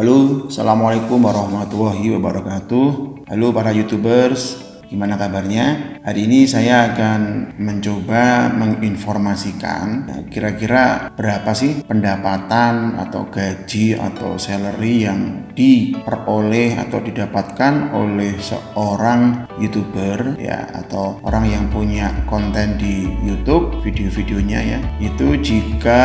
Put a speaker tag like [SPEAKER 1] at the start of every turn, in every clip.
[SPEAKER 1] Halo, Assalamualaikum warahmatullahi wabarakatuh. Halo para YouTubers, Gimana kabarnya? Hari ini saya akan mencoba menginformasikan kira-kira berapa sih pendapatan atau gaji atau salary yang diperoleh atau didapatkan oleh seorang YouTuber ya atau orang yang punya konten di YouTube video-videonya ya. Itu jika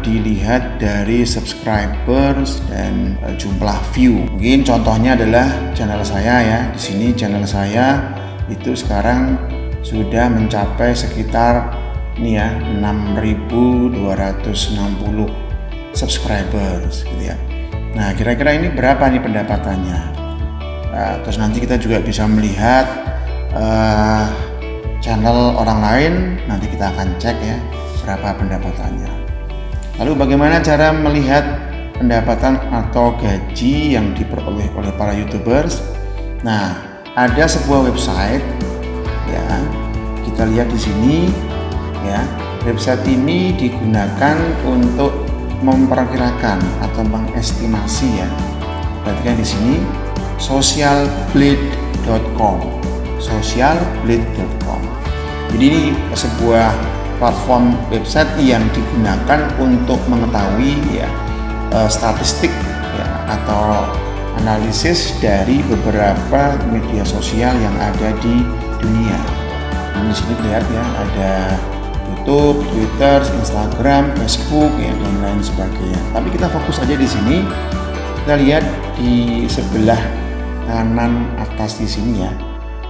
[SPEAKER 1] dilihat dari subscribers dan uh, jumlah view. Mungkin contohnya adalah channel saya ya. Di sini channel saya itu sekarang sudah mencapai sekitar nih ya 6260 subscribers gitu ya. Nah kira-kira ini berapa nih pendapatannya? Nah, terus nanti kita juga bisa melihat uh, channel orang lain. Nanti kita akan cek ya berapa pendapatannya. Lalu bagaimana cara melihat pendapatan atau gaji yang diperoleh oleh para youtubers? Nah ada sebuah website ya. Kita lihat di sini ya. Website ini digunakan untuk memperkirakan atau mengestimasi ya. Perhatikan di sini socialblade.com socialblade.com jadi ini sebuah platform website yang digunakan untuk mengetahui ya eh, statistik ya atau analisis dari beberapa media sosial yang ada di dunia. Ini sini lihat ya, ada YouTube, Twitter, Instagram, Facebook, ya, dan lain sebagainya. Tapi kita fokus aja di sini. Kita lihat di sebelah kanan atas di sini ya.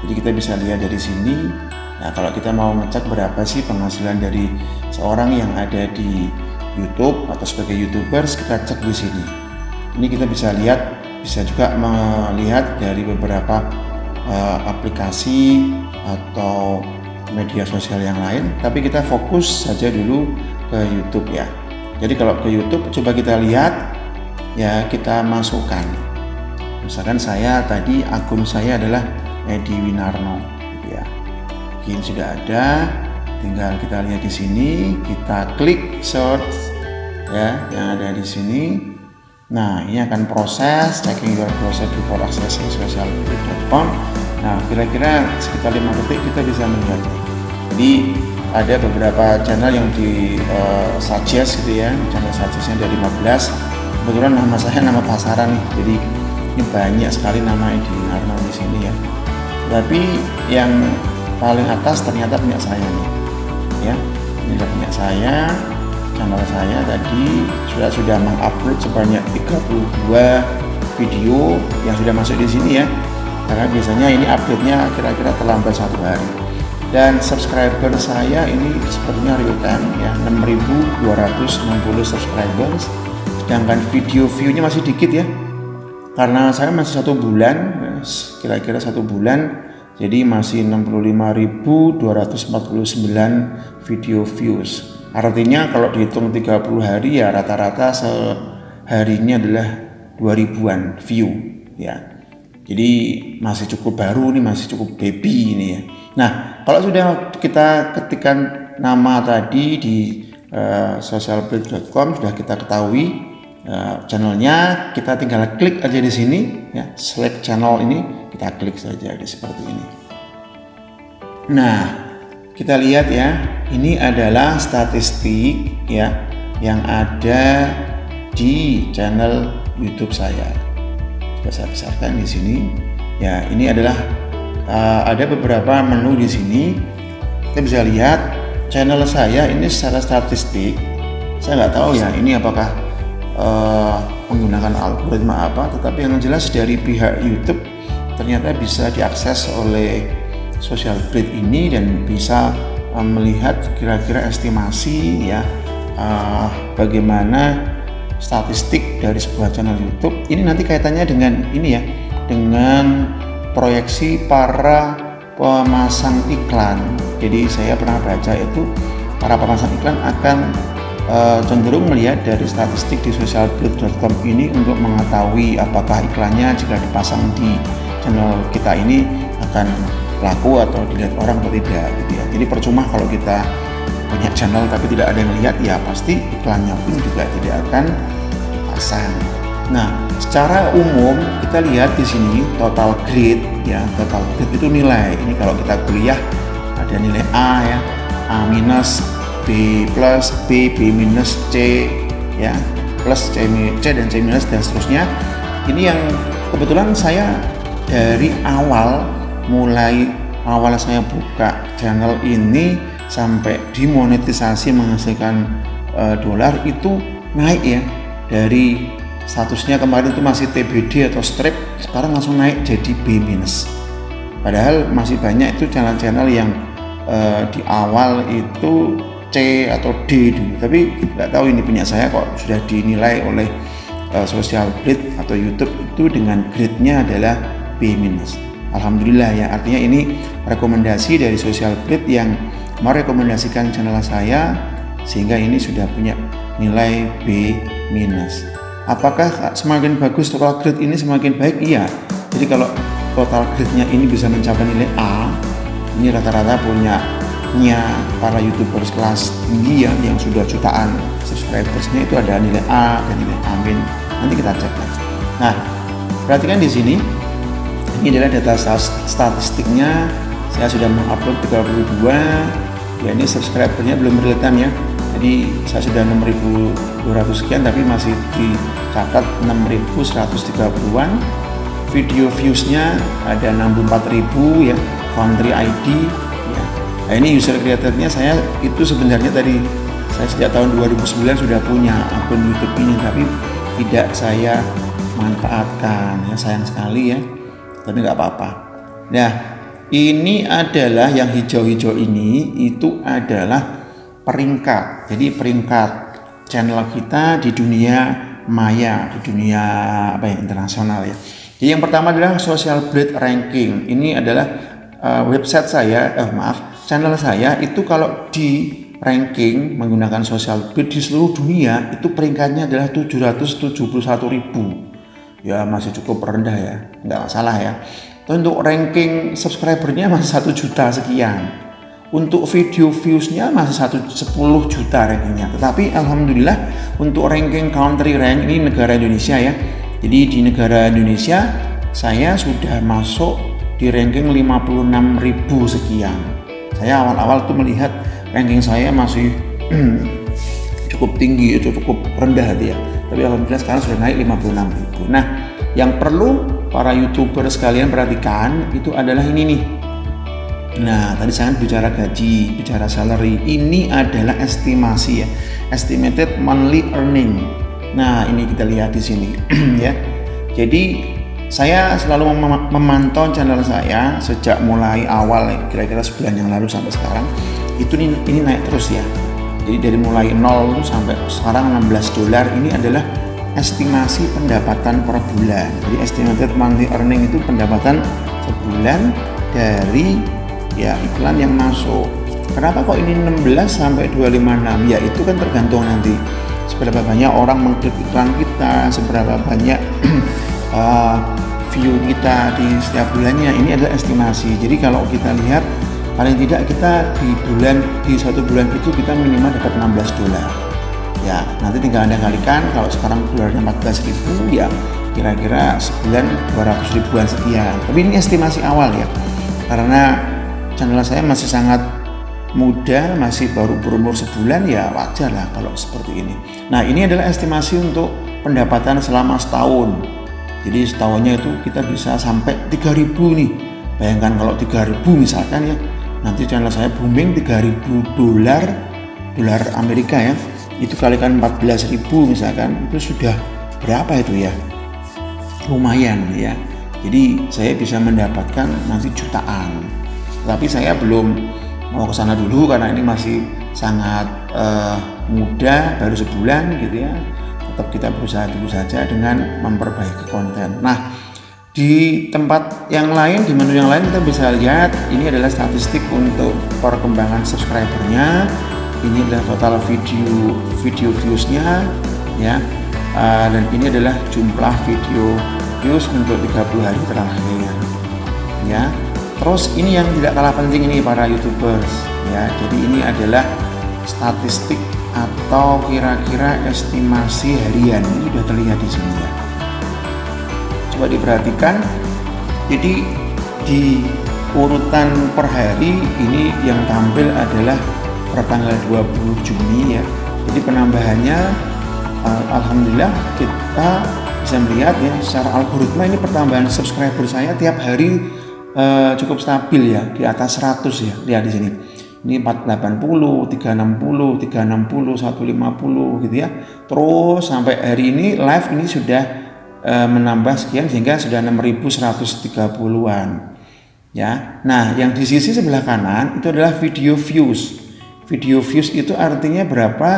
[SPEAKER 1] Jadi kita bisa lihat dari sini. Nah, kalau kita mau ngecek berapa sih penghasilan dari seorang yang ada di YouTube atau sebagai YouTubers, kita cek di sini. Ini kita bisa lihat bisa juga melihat dari beberapa uh, aplikasi atau media sosial yang lain. Tapi kita fokus saja dulu ke YouTube ya. Jadi kalau ke YouTube coba kita lihat. Ya kita masukkan. Misalkan saya tadi akun saya adalah Edi Winarno gitu ya. Ini sudah ada tinggal kita lihat di sini. Kita klik search ya yang ada di sini Nah, ini akan proses checking your browser before accessing socialmedia.com. Nah, kira-kira sekitar 5 detik kita bisa melihat. Jadi ada beberapa channel yang di uh, suggest gitu ya, channel suggestnya dari 15. Kebetulan nama saya nama pasaran nih, jadi ini banyak sekali nama Edi Narno di sini ya. Tapi yang paling atas ternyata punya saya nih, ya. Ini punya saya, channel saya tadi sudah sudah mengupload sebanyak 32 video yang sudah masuk di sini ya. Karena biasanya ini update-nya kira-kira terlambat satu hari. Dan subscriber saya ini sepertinya real time ya 6260 subscribers. Sedangkan video view-nya masih dikit ya. Karena saya masih satu bulan kira-kira satu bulan. Jadi masih 65.249 video views Artinya kalau dihitung 30 hari ya rata-rata seharinya adalah 2000-an view ya. Jadi masih cukup baru nih, masih cukup baby ini ya. Nah, kalau sudah kita ketikkan nama tadi di uh, socialblade.com sudah kita ketahui uh, channelnya, kita tinggal klik aja di sini ya, select channel ini, kita klik saja di seperti ini. Nah, kita lihat ya, ini adalah statistik ya yang ada di channel YouTube saya. Sudah saya besarkan di sini. Ya, ini adalah uh, ada beberapa menu di sini. Kita bisa lihat channel saya ini secara statistik. Saya nggak tahu ya ini apakah uh, menggunakan algoritma apa, tetapi yang jelas dari pihak YouTube ternyata bisa diakses oleh social grid ini dan bisa uh, melihat kira-kira estimasi ya uh, bagaimana statistik dari sebuah channel YouTube. Ini nanti kaitannya dengan ini ya dengan proyeksi para pemasang iklan. Jadi saya pernah baca itu para pemasang iklan akan uh, cenderung melihat dari statistik di socialblade.com ini untuk mengetahui apakah iklannya jika dipasang di channel kita ini akan laku atau dilihat orang atau tidak gitu ya. Jadi percuma kalau kita punya channel tapi tidak ada yang lihat ya pasti iklannya pun juga tidak akan dipasang. Nah, secara umum kita lihat di sini total grade ya, total grade itu nilai. Ini kalau kita kuliah ada nilai A ya, A minus, B plus, B, B minus, C ya, plus C, C dan C minus dan seterusnya. Ini yang kebetulan saya dari awal mulai awal saya buka channel ini sampai dimonetisasi menghasilkan uh, dolar itu naik ya. Dari statusnya kemarin itu masih TBD atau strip sekarang langsung naik jadi B minus. Padahal masih banyak itu channel-channel yang uh, di awal itu C atau D dulu. Tapi nggak tahu ini punya saya kok sudah dinilai oleh uh, social grade atau YouTube itu dengan grade-nya adalah B minus Alhamdulillah ya. Artinya ini rekomendasi dari social grade yang merekomendasikan channel saya sehingga ini sudah punya nilai B minus. Apakah semakin bagus total grade ini semakin baik? Iya. Jadi kalau total grade-nya ini bisa mencapai nilai A ini rata-rata punya nya para youtubers kelas tinggi ya yang sudah jutaan subscribersnya itu ada nilai A dan nilai Amin nanti kita cek. Nah perhatikan di sini ini adalah data statistiknya. Saya sudah mengupload 32 ya ini subscribernya belum real time ya. Jadi saya sudah 6200 sekian tapi masih dicatat 6130an video viewsnya ada 64000 ya. Country ID ya. Nah, ini user creatornya saya itu sebenarnya tadi saya sejak tahun 2009 sudah punya akun YouTube ini tapi tidak saya manfaatkan. Ya sayang sekali ya tapi nggak apa-apa nah ini adalah yang hijau-hijau ini itu adalah peringkat. Jadi peringkat channel kita di dunia maya, di dunia apa ya internasional ya. Jadi yang pertama adalah social breed ranking. Ini adalah uh, website saya, eh maaf, channel saya itu kalau di ranking menggunakan social breed di seluruh dunia itu peringkatnya adalah 771 ribu ya masih cukup rendah ya. Nggak masalah ya. Untuk ranking subscribernya masih satu juta sekian. Untuk video viewsnya masih satu 10 juta rankingnya. Tetapi alhamdulillah untuk ranking country rank ini negara Indonesia ya. Jadi di negara Indonesia saya sudah masuk di ranking 56 ribu sekian. Saya awal-awal tuh melihat ranking saya masih cukup tinggi itu cukup rendah dia tapi alhamdulillah sekarang sudah naik 56 ribu nah yang perlu para youtuber sekalian perhatikan itu adalah ini nih Nah, tadi saya bicara gaji, bicara salary. Ini adalah estimasi ya, estimated monthly earning. Nah, ini kita lihat di sini ya. Jadi saya selalu mem memantau channel saya sejak mulai awal kira-kira sebulan yang lalu sampai sekarang itu ini, ini naik terus ya. Jadi dari mulai nol sampai sekarang 16 dolar ini adalah estimasi pendapatan per bulan. Jadi estimated monthly earning itu pendapatan sebulan dari ya iklan yang masuk. Kenapa kok ini 16 sampai 256 ya itu kan tergantung nanti seberapa banyak orang mengklik iklan kita seberapa banyak uh, view kita di setiap bulannya. Ini adalah estimasi. Jadi kalau kita lihat paling tidak kita di bulan di satu bulan itu kita minimal dapat 16 dolar ya nanti tinggal anda kalikan kalau sekarang dolarnya 14 ribu ya kira-kira sebulan 200 ribuan sekian tapi ini estimasi awal ya karena channel saya masih sangat muda, masih baru berumur sebulan ya wajar lah kalau seperti ini. Nah ini adalah estimasi untuk pendapatan selama setahun. Jadi setahunnya itu kita bisa sampai 3000 nih. Bayangkan kalau 3000 misalkan ya, nanti channel saya booming 3000 dolar, dolar Amerika ya. Itu kalikan 14.000 misalkan, itu sudah berapa itu ya? Lumayan ya. Jadi saya bisa mendapatkan nanti jutaan tapi saya belum mau ke sana dulu karena ini masih sangat uh, muda baru sebulan gitu ya tetap kita berusaha dulu saja dengan memperbaiki konten nah di tempat yang lain di menu yang lain kita bisa lihat ini adalah statistik untuk perkembangan subscribernya ini adalah total video video viewsnya ya uh, dan ini adalah jumlah video views untuk 30 hari terakhir ya Terus ini yang tidak kalah penting ini para youtubers ya. Jadi ini adalah statistik atau kira-kira estimasi harian ini sudah terlihat di sini ya. Coba diperhatikan. Jadi di urutan per hari ini yang tampil adalah per tanggal 20 Juni ya. Jadi penambahannya uh, Alhamdulillah kita bisa melihat ya secara algoritma ini pertambahan subscriber saya tiap hari uh, cukup stabil ya di atas 100 ya. Lihat di sini. Ini 480, 360, 360, 150 gitu ya. Terus sampai hari ini live ini sudah menambah sekian sehingga sudah 6130-an. Ya. Nah, yang di sisi sebelah kanan itu adalah video views. Video views itu artinya berapa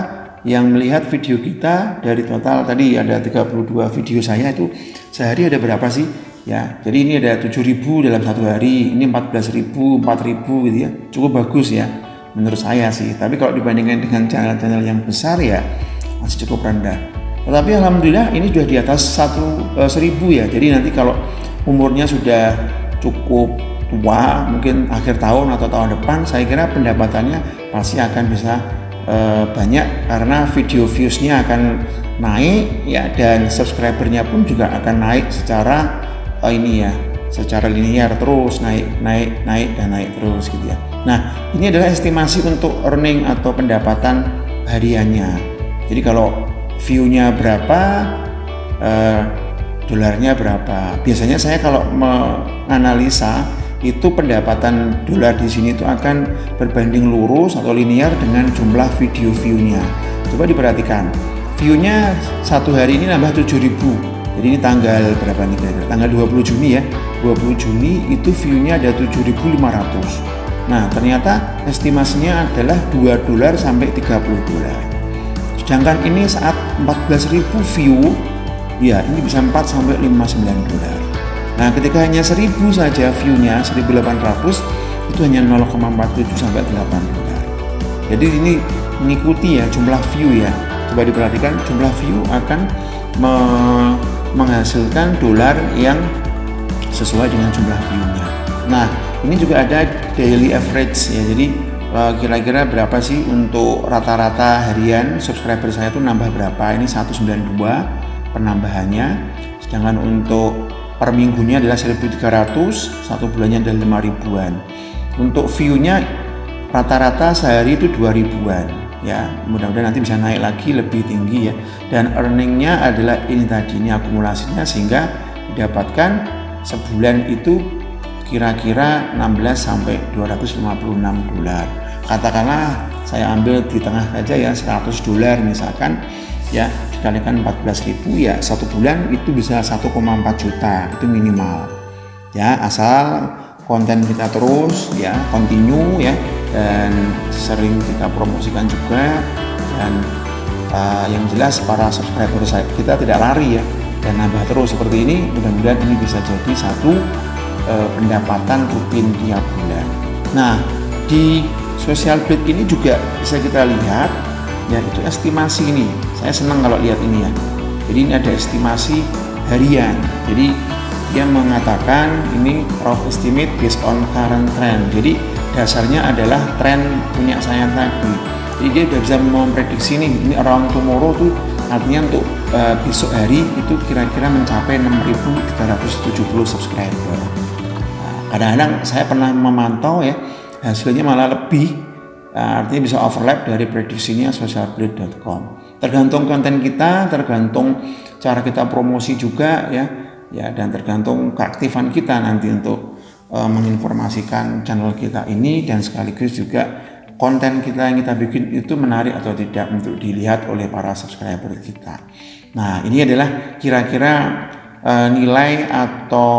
[SPEAKER 1] yang melihat video kita dari total tadi ada 32 video saya itu sehari ada berapa sih? ya jadi ini ada 7000 dalam satu hari ini 14000 4000 gitu ya cukup bagus ya menurut saya sih tapi kalau dibandingkan dengan channel-channel yang besar ya masih cukup rendah tetapi alhamdulillah ini sudah di atas satu e, seribu ya jadi nanti kalau umurnya sudah cukup tua mungkin akhir tahun atau tahun depan saya kira pendapatannya pasti akan bisa e, banyak karena video viewsnya akan naik ya dan subscribernya pun juga akan naik secara oh ini ya secara linear terus naik naik naik dan naik terus gitu ya. Nah ini adalah estimasi untuk earning atau pendapatan hariannya. Jadi kalau view-nya berapa, eh, dolarnya berapa. Biasanya saya kalau menganalisa itu pendapatan dolar di sini itu akan berbanding lurus atau linear dengan jumlah video view-nya. Coba diperhatikan, view-nya satu hari ini nambah 7000 jadi ini tanggal berapa nih? Tanggal 20 Juni ya. 20 Juni itu view-nya ada 7.500. Nah, ternyata estimasinya adalah 2 dolar sampai 30 dolar. Sedangkan ini saat 14.000 view, ya ini bisa 4 sampai 59 dolar. Nah, ketika hanya 1000 saja view-nya 1800 itu hanya 0,47 sampai 8 dolar. Jadi ini mengikuti ya jumlah view ya. Coba diperhatikan jumlah view akan me menghasilkan dolar yang sesuai dengan jumlah view-nya. Nah, ini juga ada daily average ya. Jadi kira-kira berapa sih untuk rata-rata harian subscriber saya itu nambah berapa? Ini 192 penambahannya. Sedangkan untuk per minggunya adalah 1300, satu bulannya adalah 5000-an. Untuk view-nya rata-rata sehari itu 2000-an ya mudah-mudahan nanti bisa naik lagi lebih tinggi ya dan earningnya adalah ini tadi ini akumulasinya sehingga didapatkan sebulan itu kira-kira 16 sampai 256 dolar katakanlah saya ambil di tengah saja ya 100 dolar misalkan ya dikalikan 14.000 ya satu bulan itu bisa 1,4 juta itu minimal. Ya asal konten kita terus ya continue ya dan sering kita promosikan juga dan uh, yang jelas para subscriber saya kita tidak lari ya dan nambah terus. Seperti ini mudah-mudahan ini bisa jadi satu uh, pendapatan rutin tiap bulan. Nah di social bid ini juga bisa kita lihat. Ya itu estimasi ini. Saya senang kalau lihat ini ya. Jadi ini ada estimasi harian. Jadi dia mengatakan ini rough estimate based on current trend. Jadi dasarnya adalah tren punya saya tadi. Jadi dia sudah bisa memprediksi nih ini around tomorrow tuh artinya untuk uh, besok hari itu kira-kira mencapai 6.370 subscriber. Nah, kadang-kadang saya pernah memantau ya hasilnya malah lebih. Uh, artinya bisa overlap dari prediksinya socialblade.com tergantung konten kita tergantung cara kita promosi juga ya. Ya dan tergantung keaktifan kita nanti untuk uh, menginformasikan channel kita ini dan sekaligus juga konten kita yang kita bikin itu menarik atau tidak untuk dilihat oleh para subscriber kita. Nah, ini adalah kira-kira uh, nilai atau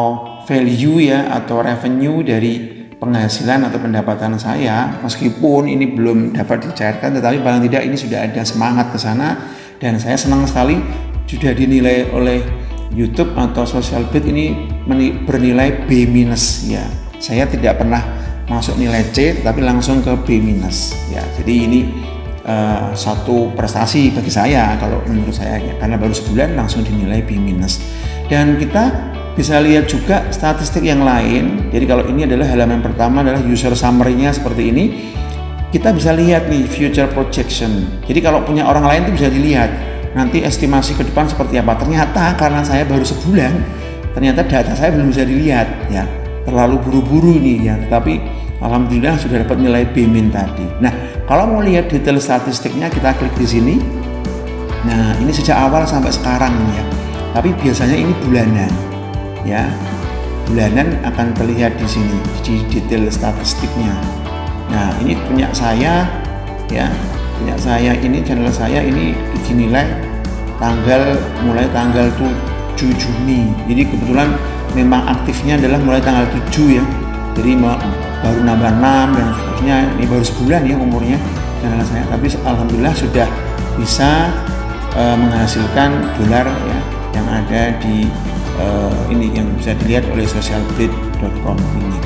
[SPEAKER 1] value ya atau revenue dari penghasilan atau pendapatan saya meskipun ini belum dapat dicairkan tetapi paling tidak ini sudah ada semangat ke sana dan saya senang sekali sudah dinilai oleh YouTube atau social bid ini bernilai B minus ya. Saya tidak pernah masuk nilai C tapi langsung ke B minus ya. Jadi ini uh, satu prestasi bagi saya kalau menurut saya ya karena baru sebulan langsung dinilai B minus. Dan kita bisa lihat juga statistik yang lain. Jadi kalau ini adalah halaman pertama adalah user summary-nya seperti ini. Kita bisa lihat nih future projection. Jadi kalau punya orang lain itu bisa dilihat nanti estimasi ke depan seperti apa. Ternyata karena saya baru sebulan ternyata data saya belum bisa dilihat ya terlalu buru-buru ini ya tapi alhamdulillah sudah dapat nilai B min tadi nah kalau mau lihat detail statistiknya kita klik di sini nah ini sejak awal sampai sekarang ya tapi biasanya ini bulanan ya. Bulanan akan terlihat di sini di detail statistiknya. Nah ini punya saya ya. Punya saya ini channel saya ini dinilai tanggal mulai tanggal 7 Juni. Jadi kebetulan memang aktifnya adalah mulai tanggal 7 ya. Jadi baru nambah 6 dan seterusnya. Ini baru sebulan ya umurnya channel saya. Tapi alhamdulillah sudah bisa e, menghasilkan dolar ya yang ada di e, ini yang bisa dilihat oleh socialblade.com ini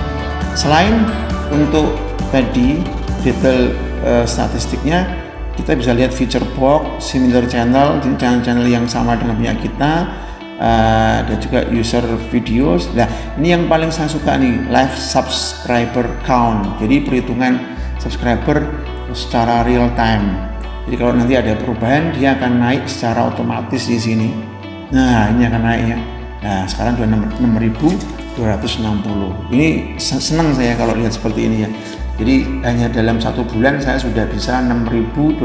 [SPEAKER 1] selain untuk tadi detail e, statistiknya kita bisa lihat feature box similar channel channel-channel yang sama dengan punya kita uh, dan juga user videos. Nah, ini yang paling saya suka nih, live subscriber count. Jadi perhitungan subscriber secara real time. Jadi kalau nanti ada perubahan, dia akan naik secara otomatis di sini. Nah, ini akan naik ya. Nah, sekarang sudah 6.260. Ini senang saya kalau lihat seperti ini ya. Jadi hanya dalam satu bulan saya sudah bisa 6.260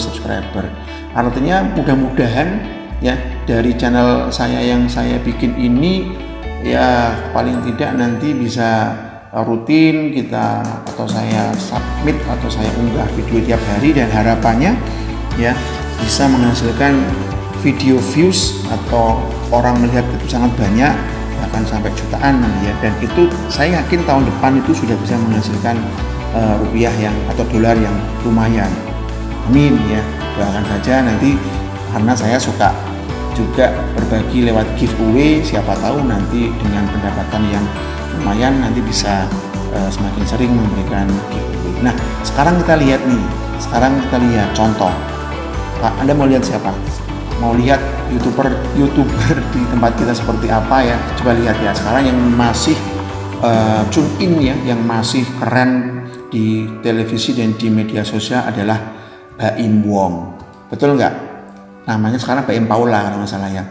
[SPEAKER 1] subscriber. Artinya mudah-mudahan ya dari channel saya yang saya bikin ini ya paling tidak nanti bisa rutin kita atau saya submit atau saya unggah video tiap hari dan harapannya ya bisa menghasilkan video views atau orang melihat itu sangat banyak akan sampai jutaan ya. Dan itu saya yakin tahun depan itu sudah bisa menghasilkan uh, rupiah yang atau dolar yang lumayan. Amin ya. Doakan saja nanti karena saya suka juga berbagi lewat giveaway siapa tahu nanti dengan pendapatan yang lumayan nanti bisa uh, semakin sering memberikan giveaway. Nah sekarang kita lihat nih sekarang kita lihat contoh. Pak Anda mau lihat siapa mau lihat youtuber youtuber di tempat kita seperti apa ya coba lihat ya sekarang yang masih uh, tune in ya yang masih keren di televisi dan di media sosial adalah Baim Wong betul nggak namanya sekarang Baim Paula kalau nggak salah ya.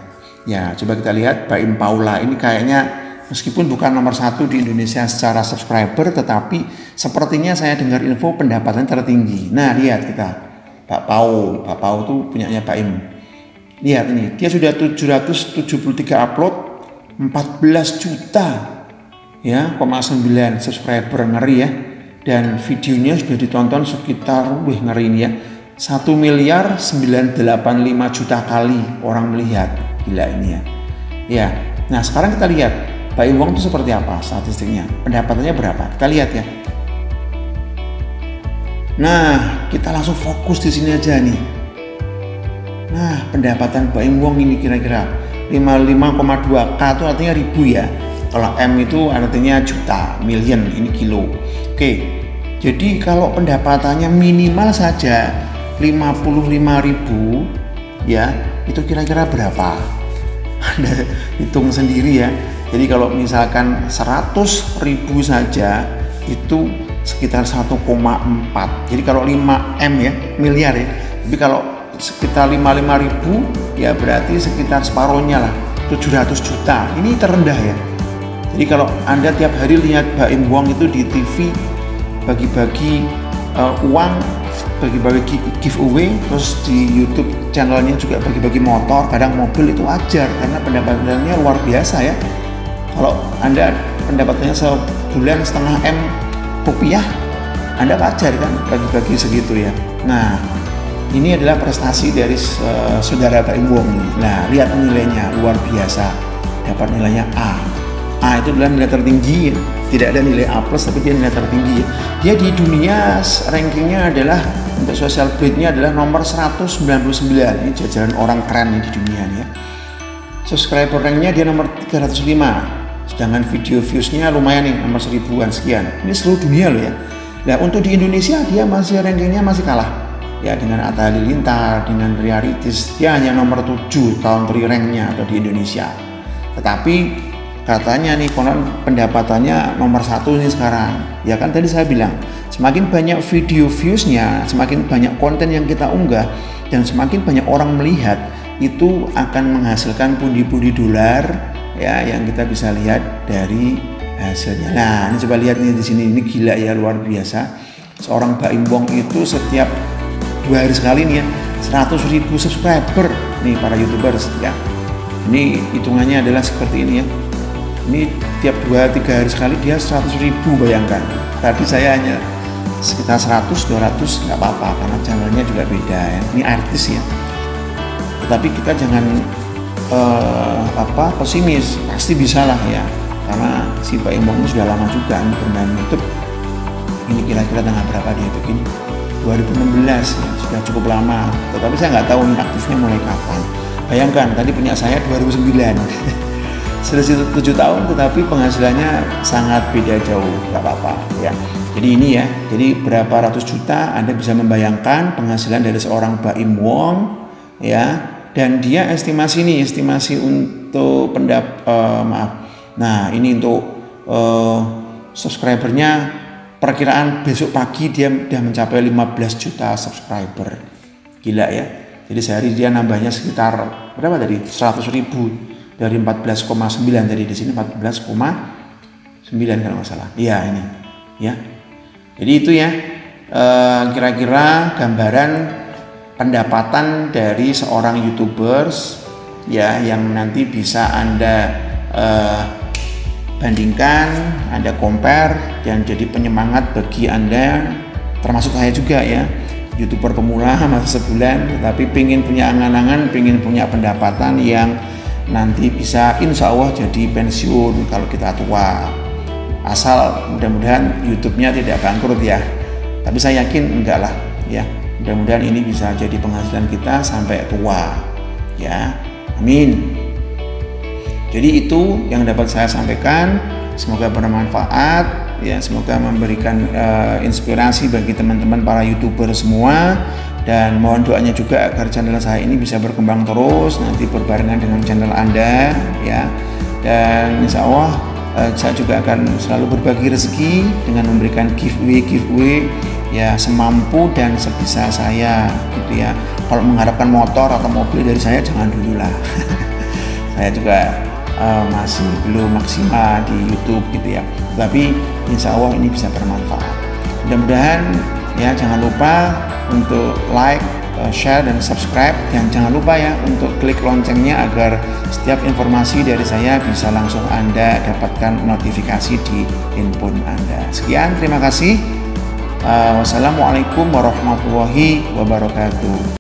[SPEAKER 1] Ya, coba kita lihat Baim Paula ini kayaknya meskipun bukan nomor satu di Indonesia secara subscriber, tetapi sepertinya saya dengar info pendapatan tertinggi. Nah, lihat kita, Pak Pau, Pak Pau tuh punyanya Baim. Lihat ini, dia sudah 773 upload, 14 juta ya, 9 subscriber ngeri ya. Dan videonya sudah ditonton sekitar, wih ngeri ini ya, 1 miliar 985 juta kali orang melihat. Gila ini ya. Ya, nah sekarang kita lihat Bayi Wong itu seperti apa statistiknya. Pendapatannya berapa? Kita lihat ya. Nah, kita langsung fokus di sini aja nih. Nah, pendapatan Bayi Wong ini kira-kira 55,2K itu artinya ribu ya. Kalau M itu artinya juta, million, ini kilo. Oke, jadi kalau pendapatannya minimal saja 55.000 ya itu kira-kira berapa Anda hitung sendiri ya jadi kalau misalkan 100.000 saja itu sekitar 1,4 jadi kalau 5M ya miliar ya tapi kalau sekitar 55.000 ya berarti sekitar separohnya lah 700 juta. Ini terendah ya. Jadi kalau anda tiap hari lihat Baim Wong itu di TV bagi-bagi uh, uang bagi-bagi giveaway terus di YouTube channelnya juga bagi-bagi motor kadang mobil itu wajar karena pendapatannya luar biasa ya. Kalau anda pendapatannya sebulan setengah M rupiah anda wajar kan bagi-bagi segitu ya. Nah ini adalah prestasi dari uh, saudara Pak Iwong nah lihat nilainya luar biasa. Dapat nilainya A. A itu adalah nilai tertinggi. Tidak ada nilai A plus tapi dia nilai tertinggi. Dia di dunia rankingnya adalah untuk social blade-nya adalah nomor 199 ini jajaran orang keren di dunia ya. Subscriber ranknya dia nomor 305 sedangkan video viewsnya lumayan nih nomor seribuan sekian. Ini seluruh dunia loh ya. Nah untuk di Indonesia dia masih rankingnya masih kalah ya dengan Atta Halilintar dengan Ria Ritis dia hanya nomor 7 country ranknya atau di Indonesia tetapi katanya nih konon pendapatannya nomor satu nih sekarang ya kan tadi saya bilang semakin banyak video viewsnya semakin banyak konten yang kita unggah dan semakin banyak orang melihat itu akan menghasilkan pundi-pundi dolar ya yang kita bisa lihat dari hasilnya. Nah, ini coba lihat nih di sini ini gila ya luar biasa. Seorang Mbak Imbong itu setiap dua hari sekali nih ya 100 ribu subscriber nih para youtubers ya. Ini hitungannya adalah seperti ini ya. Ini tiap dua tiga hari sekali dia 100 ribu bayangkan. Tadi saya hanya sekitar 100 200 nggak apa-apa karena channelnya juga beda ya. Ini artis ya. Tetapi kita jangan uh, apa pesimis pasti bisa lah ya karena si Pak Imbong sudah lama juga bermain YouTube ini kira-kira tanggal berapa dia bikin 2016 ya, sudah cukup lama. Tetapi saya nggak tahu ini aktifnya mulai kapan. Bayangkan tadi punya saya 2009 sudah tujuh tahun tetapi penghasilannya sangat beda jauh. Nggak apa-apa ya. Jadi ini ya. Jadi berapa ratus juta Anda bisa membayangkan penghasilan dari seorang Baim Wong ya. Dan dia estimasi nih estimasi untuk pendap uh, maaf. Nah ini untuk uh, subscribernya perkiraan besok pagi dia sudah mencapai 15 juta subscriber. Gila ya. Jadi sehari dia nambahnya sekitar berapa tadi? 100 ribu dari 14,9 tadi di sini 14,9 kalau nggak salah. Iya ini ya. Jadi itu ya eh, kira-kira gambaran pendapatan dari seorang youtubers ya yang nanti bisa anda uh, bandingkan, Anda compare dan jadi penyemangat bagi Anda termasuk saya juga ya. Youtuber pemula masa sebulan tapi pengen punya angan-angan pengen punya pendapatan yang nanti bisa insya Allah jadi pensiun kalau kita tua. Asal mudah-mudahan YouTube-nya tidak bangkrut ya. Tapi saya yakin enggak lah ya. Mudah-mudahan ini bisa jadi penghasilan kita sampai tua ya. Amin jadi itu yang dapat saya sampaikan. Semoga bermanfaat ya, semoga memberikan uh, inspirasi bagi teman-teman para YouTuber semua dan mohon doanya juga agar channel saya ini bisa berkembang terus nanti berbarengan dengan channel Anda ya. Dan insya Allah uh, saya juga akan selalu berbagi rezeki dengan memberikan giveaway giveaway ya semampu dan sebisa saya gitu ya. Kalau mengharapkan motor atau mobil dari saya jangan dulu lah. saya juga uh, masih belum maksimal di YouTube gitu ya. Tapi insya Allah ini bisa bermanfaat. Mudah-mudahan ya jangan lupa untuk like, uh, share dan subscribe dan jangan lupa ya untuk klik loncengnya agar setiap informasi dari saya bisa langsung Anda dapatkan notifikasi di handphone Anda. Sekian, terima kasih. Uh, wassalamualaikum warahmatullahi wabarakatuh.